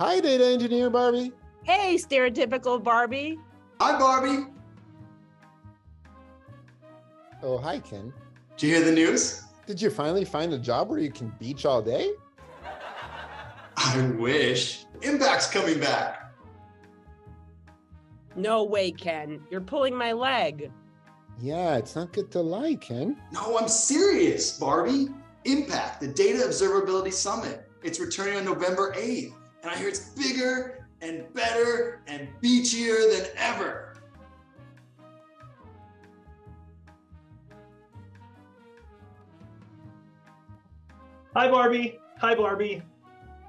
Hi, data engineer Barbie. Hey, stereotypical Barbie. Hi, Barbie. Oh, hi, Ken. Did you hear the news? Did you finally find a job where you can beach all day? I wish. Impact's coming back. No way, Ken. You're pulling my leg. Yeah, it's not good to lie, Ken. No, I'm serious, Barbie. Impact, the Data Observability Summit. It's returning on November 8th. And I hear it's bigger and better and beachier than ever. Hi, Barbie. Hi, Barbie.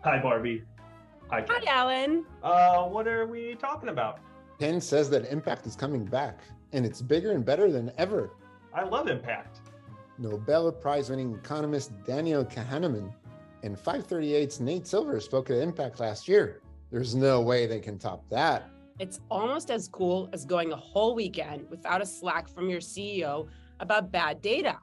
Hi, Barbie. Hi, Ken. Hi, Alan. Uh, what are we talking about? Ken says that Impact is coming back, and it's bigger and better than ever. I love Impact. Nobel Prize winning economist Daniel Kahneman and 538's Nate Silver spoke at Impact last year. There's no way they can top that. It's almost as cool as going a whole weekend without a slack from your CEO about bad data.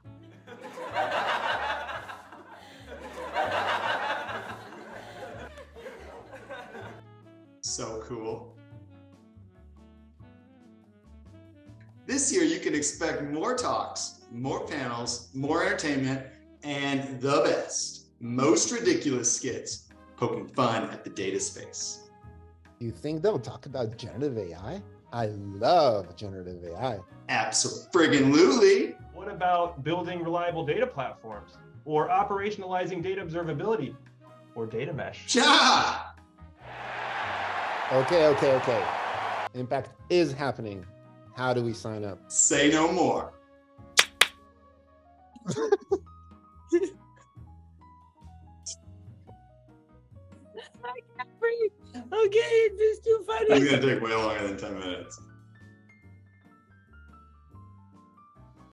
So cool. This year, you can expect more talks, more panels, more entertainment, and the best, most ridiculous skits poking fun at the data space. You think they'll talk about generative AI? I love generative AI. Absolutely. What about building reliable data platforms or operationalizing data observability or data mesh? Ja! Okay, okay, okay. Impact is happening. How do we sign up? Say no more. Okay, it's just too funny. It's gonna take way longer than 10 minutes.